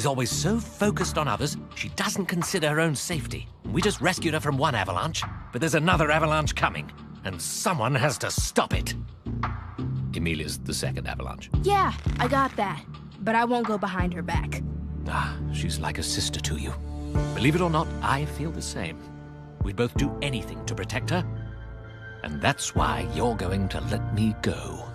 She's always so focused on others, she doesn't consider her own safety. We just rescued her from one avalanche, but there's another avalanche coming, and someone has to stop it. Emilia's the second avalanche. Yeah, I got that. But I won't go behind her back. Ah, she's like a sister to you. Believe it or not, I feel the same. We'd both do anything to protect her. And that's why you're going to let me go.